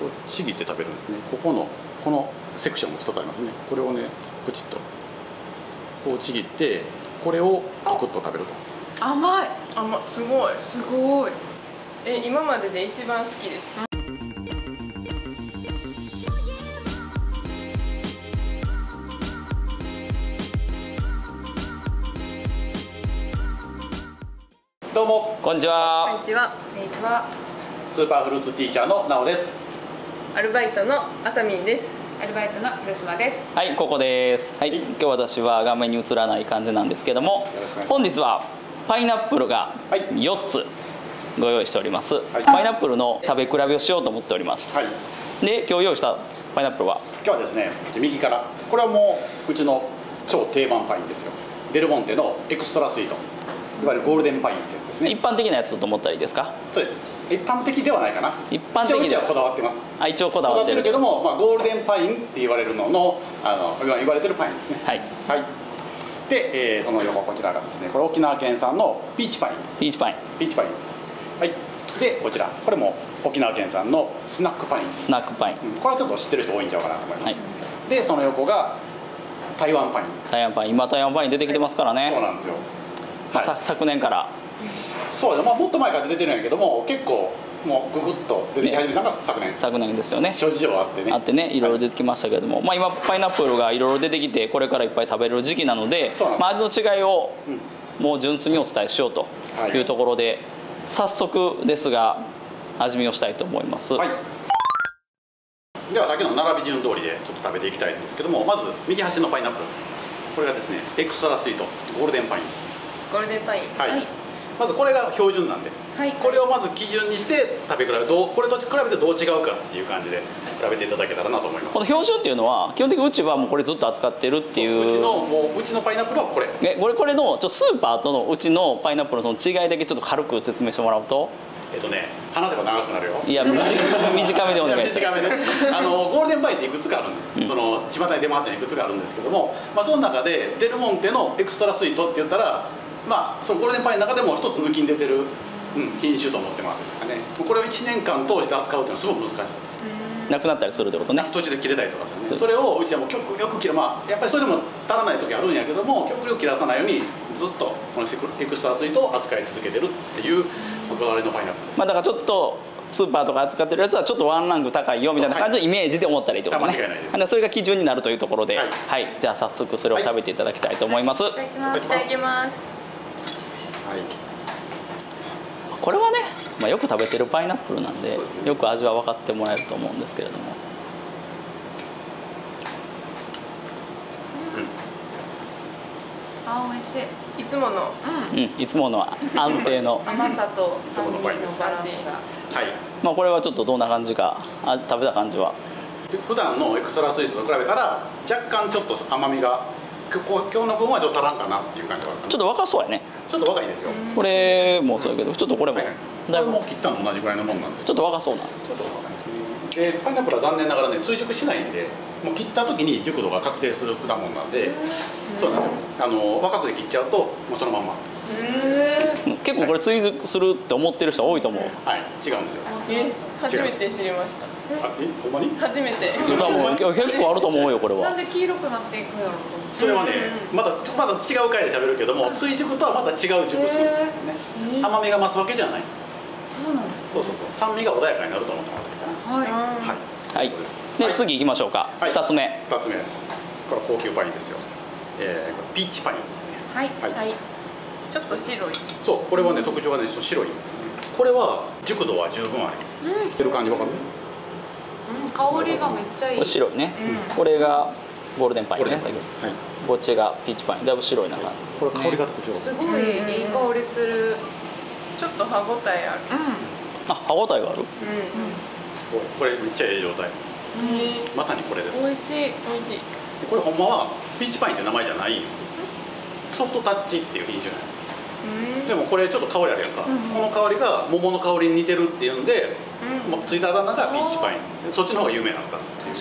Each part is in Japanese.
こうちぎって食べるんですね。ここのこのセクションが一つありますね。これをねプチッとこうちぎってこれをパクッと食べると。甘い。甘すごい。すごい。え今までで一番好きです。どうも。こんにちこんはにちは。こんにちは。スーパーフルーツティーチャーのなおですアルバイトのあさみんです。アルバイトの広島です。はいここです。はい今日私は画面に映らない感じなんですけども本日はパイナップルがはい。4つご用意しております、い。パイナップルの食べ比べをしようと思っております、はい。で今日用意したパイナップルは？今日はですね右からこれはもううちの超定番パインですよ。デルモンテのエクストラスイートいわゆるゴールデンパインってやつですね。一般的なやつと思ったらいいですか？そうです。一般的ではないかな。一般的で一応うちはこだわってます。あ一応ここだわってるるけども、まあ、ゴールデンパインって言われるののあの今言われてるパインですね。はい。はい。で、えーその横こちらがですねこれ沖縄県産のピーチパイン。ピーチパイン。ピーチパインです。はい。でこちら。これも沖縄県産のスナックパイン。スナックパイン。うん。これはちょっと知ってる人多いんちゃうかなと思います、はい。でその横が台湾パイン。台湾パイン。今台湾パイン出てきてますからね、そうなんですよ。まあはい。さ昨年から。そうですまあもっと前から出てるんやけども結構もうググッと出てき始めたのが昨年、昨年ですよね。諸事情あってね。あってねいろい。ろで出てきましたけれども、まあ、今パイナップルがいろいろ出てきてこれからいっぱい食べれる時期なのでまあ、味の違いをうん。もう純粋にお伝えしようとはい。いうところで、早速ですが味見をしたいと思います、はい。ではさっきの並び順通りでちょっと食べていきたいんですけどもまず右端のパイナップル。これがですねエクストラスイートゴールデンパインですゴールデンパイ。ンはい、はい。まずこれが標準なんで。はい。これをまず基準にして食べ比べどうこれと比べてどう違うかっていう感じで比べていただけたらなと思います。この標準っていうのは基本的にうちはもうこれずっと扱ってるっていう。うちのもううちのパイナップルはこれ。ね、これこれのちょっとスーパーとのうちのパイナップルのその違いだけちょっと軽く説明してもらうと。えっとね話せば長くなるよ。いや短 短めでお願いします。短めで。あのゴールデンパインっていくつかあるの、その巷に出回っていくつかあるんですけども、まあ、その中でデルモンテのエクストラスイートって言ったらまあそのゴールデンパインの中でも一つ抜きに出てる、うん、品種と思ってもらっていいですかね。これを1年間通して扱うっていうのはすごく難しい。なくなったりするってことね。途中で切れたりとかするねそれをうちはもう極力切る。まあやっぱりそれでも足らない時あるんやけども極力切らさないようにずっとこのエクストラスイートを扱い続けてるっていうこだわりのパイナップルです。まあだからちょっとスーパーとか扱ってるやつはちょっとワンランク高いよみたいな感じのイメージで思ったらいいってことね。あ間違いないです。でそれが基準になるというところで。ははい。い、じゃあ早速それを食べていただきたいと思います、い。ただきます。いただきます。はいこれはね、まあ、よく食べてるパイナップルなんでよく味は分かってもらえると思うんですけれども。あ美味しい。いつもの。うん。うんいつもの安定の。甘さと酸味のバランスが。はい。まあこれはちょっとどんな感じか。あ食べた感じは。普段のエクストラスイートと比べたら若干ちょっと甘みが今日今日の分はちょっと足らんかなっていう感じがあるかな。ちょっと若そうやねちょっと若いですよ、これもそうやけどちょっとこれもはいはい。これも切ったのと同じぐらいのもんなんで。ちょっと若そうな。ちょっと若いですねでパイナップルは残念ながらね追熟しないんでもう切った時に熟度が確定する果物なんでそうなんですよ。あの若くで切っちゃうともうそのまんま結構これ追熟するって思ってる人多いと思う。はい違うんですよ。え初めて知りました。あえほんまに？初めて。多分結構あると思うよこれなんはで黄色くなっていくんやろうと思ってそれはねまたまた違う回で喋るけども追熟とはまた違う熟す。ね。甘みが増すわけじゃない。そうなんですそうそうそう。酸味が穏やかになると思ってもらったらい。いかなはい。うんはいではい次行きましょうか、はい。2つ目。2つ目。これ高級パインですよ、えーこれピーチパインですね。はい。はい。はいちょっと白い。そうこれはね特徴がねちょっと白い。これは熟度は十分あります。うん。てる感じわかる？うん香りがめっちゃいい。白いね、うこれがゴールデンパインね。はい。こっちがピーチパイン。だいぶ白いな感じこれ香りが特徴。すごいいい香りする。ちょっと歯ごたえある。うあ歯応えがある？うこれめっちゃええ状態。んうん。まさにこれです。美味しい。ん美味しい。これほんまはピーチパインって名前じゃないソフトタッチっていう品種なのでもこれちょっと香りあるやんか、うんこの香りが桃の香りに似てるっていうんで、うん。まあ、ついたあだ名がピーチパイン。そっちの方が有名になったっていう。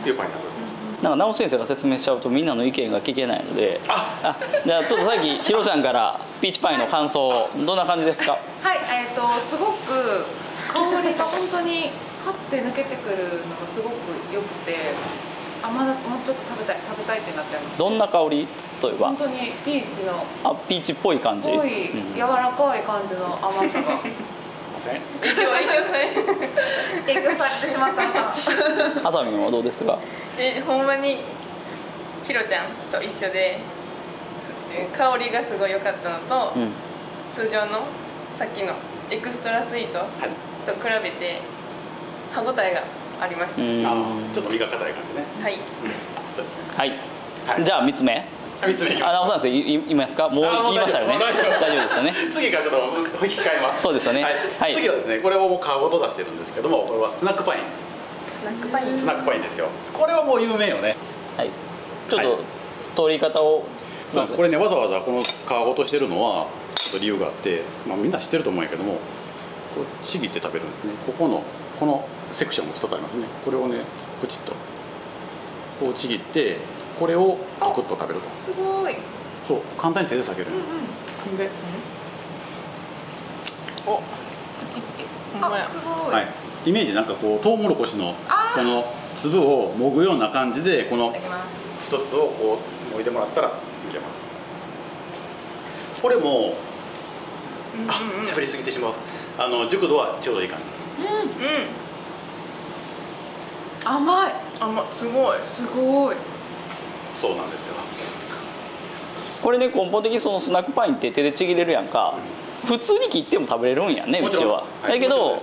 っていうパイナップルです。なんか直先生が説明しちゃうとみんなの意見が聞けないので。あ。あじゃあちょっとさっきひろちゃんからピーチパインの感想どんな感じですか？はいえっ、とすごく香りが本当にパッて抜けてくるのがすごく良くてあまだもうちょっと食べたい食べたいってなっちゃいます。どんな香り？例えば。本当にピーチの。あピーチっぽい感じ。濃いうん。柔らかい感じの甘さが。すいません。影響影響され影響されてしまった。のかあさみんはどうですか？えほんまにひろちゃんと一緒でえ香りがすごい良かったのと、うん。通常のさっきのエクストラスイートはい。と比べて歯ごたえがありました、ちょっと身が硬い感じね。はい。うんそうですね。はい、はいじゃあ3つ目。三つ目いきまあ、す直さんですいい言いますか？もう言いましたよね。大丈夫。大丈夫ですよね。次からちょっと控えます。そうですよね。はい。はい。次はですねこれをもう皮ごと出してるんですけどもこれはスナックパイン。スナックパイン。スナックパインですよ。これはもう有名よね。はい。ちょっはと通り方を。そうです。これねわざわざこの皮ごとしてるのはちょっと理由があって、まあ、みんな知ってると思うんやけどもこうちぎって食べるんですね。ここのこのセクションが一つありますね。これをねプチッと。こうちぎってこれをパクッと食べると。すごい。そう。簡単に手で裂ける、で、お。プチって。あすごい、はい、イメージなんかこうトウモロコシのこの粒をもぐような感じでこの一つをこう置いてもらったらいけます。これもあうんうん。喋りすぎてしまう。あの熟度はちょうどいい感じ。うん甘い。甘すごい。すごい。そうなんですよ。これで根本的にそのスナックパインって手でちぎれるやんか。普通に切っても食べれるんやんねうもちは、はいだけど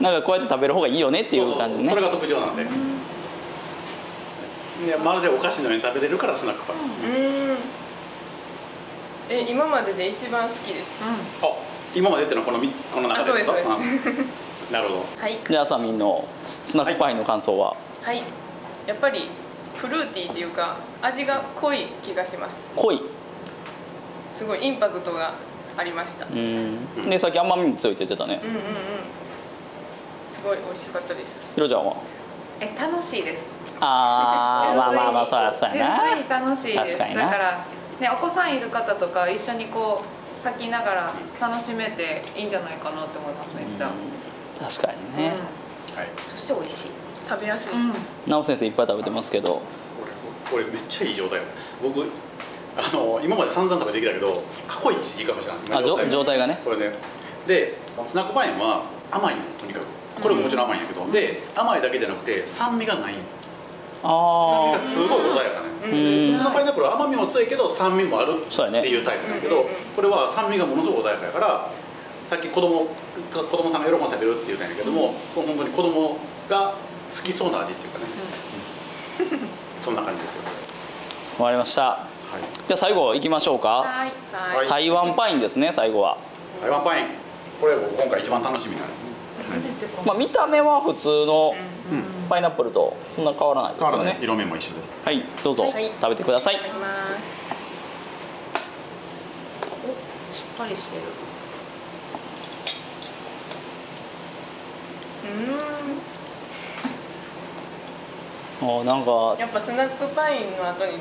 なんかこうやって食べる方がいいよねっていう感じね。そうそうそれが特徴なんで、でまるでお菓子のように食べれるからスナックパインです、うん。え今までで一番好きです。うあ今までってのはこのみこの中であそうですそうです。うんなるほど。はい。じゃああさみんのスナックパインの感想は、はい。やっぱりフルーティーっていうか味が濃い気がします。濃い。すごいインパクトがありました。うん。でさっき甘みも強いって言ってたね。うんうんうん。すごい美味しかったです。ひろちゃんは？え楽しいです。あー まあまあまあそうやそうやな。純粋に楽しいです。確かにな。だからねお子さんいる方とか一緒にこう咲きながら楽しめていいんじゃないかなって思いますめっちゃ、うん確かにね、はい。うんそして美味しい、食べやすい、うん。なお先生いっぱい食べてますけど。これこれめっちゃいい状態よ僕あの今まで散々食べてきたけど過去一いいかもしれない。あ状態がね。これね。でスナックパインは甘いのとにかく。これももちろん甘いんやけど、で甘いだけじゃなくて酸味がない。酸味あがすごい穏やかね。うん。普通のパイナップルは甘みも強いけど酸味もあるっていうタイプなんやけど、うんこれは酸味がものすごく穏やかやからさっき子供子供さんが喜んで食べるって言ったんやけども、本当に子供が好きそうな味っていうかね、そんな感じですよ。わりました。はい。じゃあ最後行きましょうか。はい。はい、台湾パインですね最後は、台湾パイン。これ僕今回一番楽しみなんですね、初めてかも。まあ、見た目は普通のうん。パイナップルとそんな変わらないですよね。変わらないです。色味も一緒です。はいどうぞ、はい。食べてください。いただきます。しっかりしてるうおなんか。んやっぱスナックパインの後に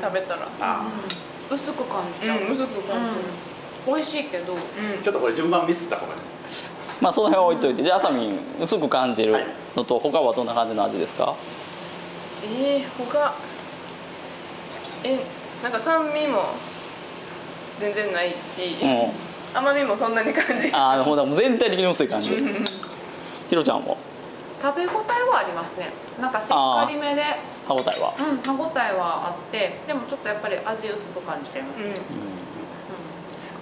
食べたら。あ薄く感じちゃう、うん薄く感じる。うん。美味しいけど。うん。ーちょっとこれ順番ミスったかもね。まあその辺は置いといて。じゃああさみん薄く感じるのと他はどんな感じの味ですか？えー、他。えなんか酸味も全然ないし、うん。甘みもそんなに感じああほんだもう全体的に薄い感じひろちゃんも食べ応えはありますね。なんかしっかりめで。歯応えは？うん歯応えはあって。でもちょっとやっぱり味薄く感じちゃいます、うん。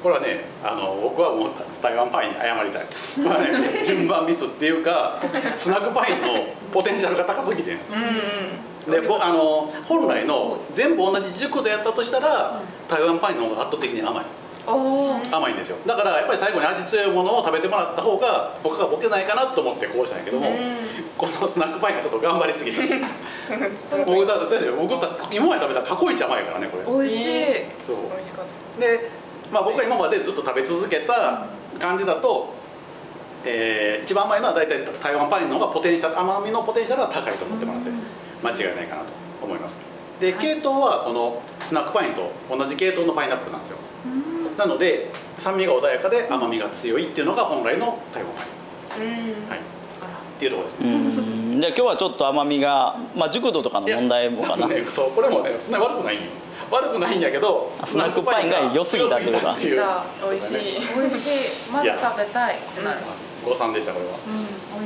これはねあの僕はもう台湾パインに謝りたい。これはね 順番ミスっていうかスナックパインのポテンシャルが高すぎてうんで僕あの本来の全部同じ熟度やったとしたら台湾パインの方が圧倒的に甘い甘いんですよ。だからやっぱり最後に味強いものを食べてもらった方が僕がボケないかなと思ってこうしたんやけども、うん。このスナックパインがちょっと頑張りすぎたそう僕だだって僕だ今まで食べた過去一甘いからねこれ。美味しい、えそう。美味しかっで、まあ、僕が今までずっと食べ続けた感じだと、えー一番甘いのは大体台湾パインの方がポテンシャル甘みのポテンシャルが高いと思ってもらって間違いないかなと思います。ではい。系統はこのスナックパインと同じ系統のパイナップルなんですよ。うんなので酸味が穏やかで甘みが強いっていうのが本来の台湾はい、っていうところですうね、ん。じゃあ今日はちょっと甘みが、まあ、熟度とかの問題もかな、いやね、そうこれもねそんなに悪くない。んよ悪くないんやけどあスナックパインが良すぎたってことか良すぎたっていう。美味しい。美味しい。まだ食べたいってなる。誤算でしたこれは。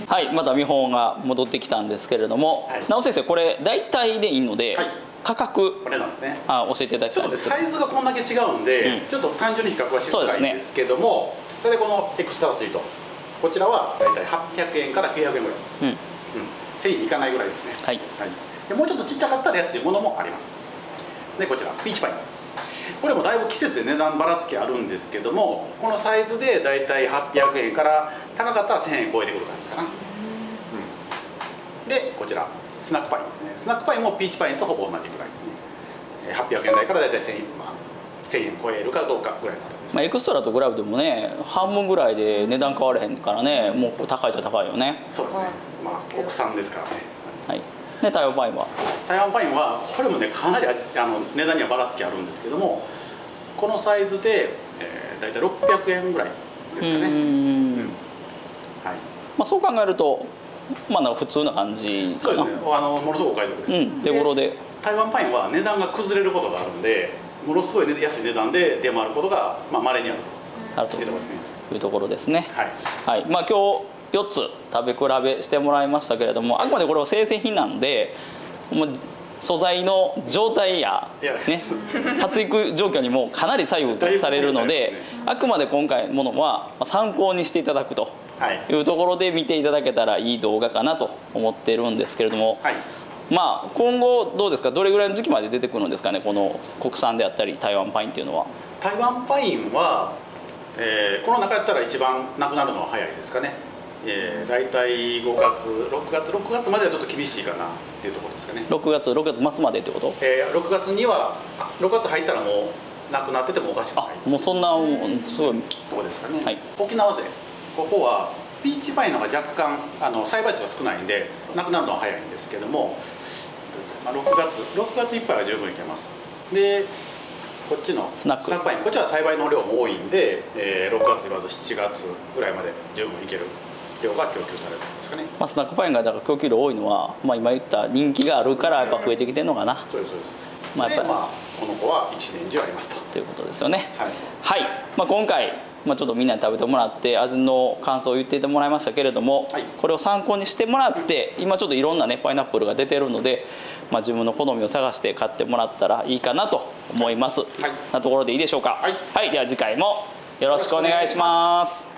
はい。また見本が戻ってきたんですけれども、はい。直先生これ大体でいいので、はい価格。これなんですね。あ教えていただきたい。んですサイズがこんだけ違うんで、うん。ちょっと単純に比較はしづらいんですけども大体このエクストラスイート。こちらは大体800円から900円ぐらい、うん。うん、1000円いかないぐらいですね。はい。でもうちょっとちっちゃかったら安いものもあります。でこちらピーチパイ。ンこれもだいぶ季節で値段ばらつきあるんですけどもこのサイズでだいたい800円から高かったら1000円超えてくる感じかな、うん、でこちらスナックパインですね。スナックパインもピーチパインとほぼ同じぐらいですね。えー800円台からだいたい1000円、まあ、1000円超えるかどうかぐらいの。ですまあ、エクストラと比べてもね半分ぐらいで値段変われへんからねもう高いっちゃ高いよね。そうですね。まあ国産ですからね。はい。で台湾パインは？台湾パインはこれもねかなり味あの値段にはばらつきあるんですけどもこのサイズで、えー、大体600円ぐらいですかね。うーん。はい。まあ、そう考えるとまあ普通な感じそうですね。あのものすごくお買い得です、うん手頃で。台湾パインは値段が崩れることがあるんでものすごい安い値段で出回ることがまあ稀にあるあると。というところですね。はい。はい。まあ今日4つ食べ比べしてもらいましたけれどもあくまでこれは生鮮品なんでもう素材の状態や、ね、発育状況にもかなり左右されるのでぶあくまで今回のものはまあ参考にしていただくと。はい。いうところで見ていただけたらいい動画かなと思ってるんですけれども、はい。まあ今後どうですか？どれぐらいの時期まで出てくるんですかね？この国産であったり台湾パインっていうのは。台湾パインは、えーこの中やったら一番なくなるのは早いですかね、えー、大体5月6月6月まではちょっと厳しいかなっていうところですかね、6月6月末までってこと？えー、6月にはあ6月入ったらもうなくなっててもおかしくないあもうそんなうんすごい。ところですかね、はい。沖縄勢ここはピーチパインの方が若干あの栽培数が少ないんでなくなるのは早いんですけども、まあ、6月6月いっぱいは十分いけます。でこっちのスナック。パイン。こっちは栽培の量も多いんで、えー6月言わず7月ぐらいまで十分いける量が供給されるんですかね。まあ、スナックパインがだから供給量多いのは、まあ、今言った人気があるからやっぱ増えてきてるのかな。そうですそうです、まあやっぱりでまあこの子は一年中ありますと。ということですよね。はい。はい、まあ、今回、まあ、ちょっとみんなに食べてもらって味の感想を言っていてもらいましたけれども、はい。これを参考にしてもらって今ちょっといろんなねパイナップルが出てるので、まあ、自分の好みを探して買ってもらったらいいかなと思います、はい。なところでいいでしょうか？はい。では次回もよろしくお願いします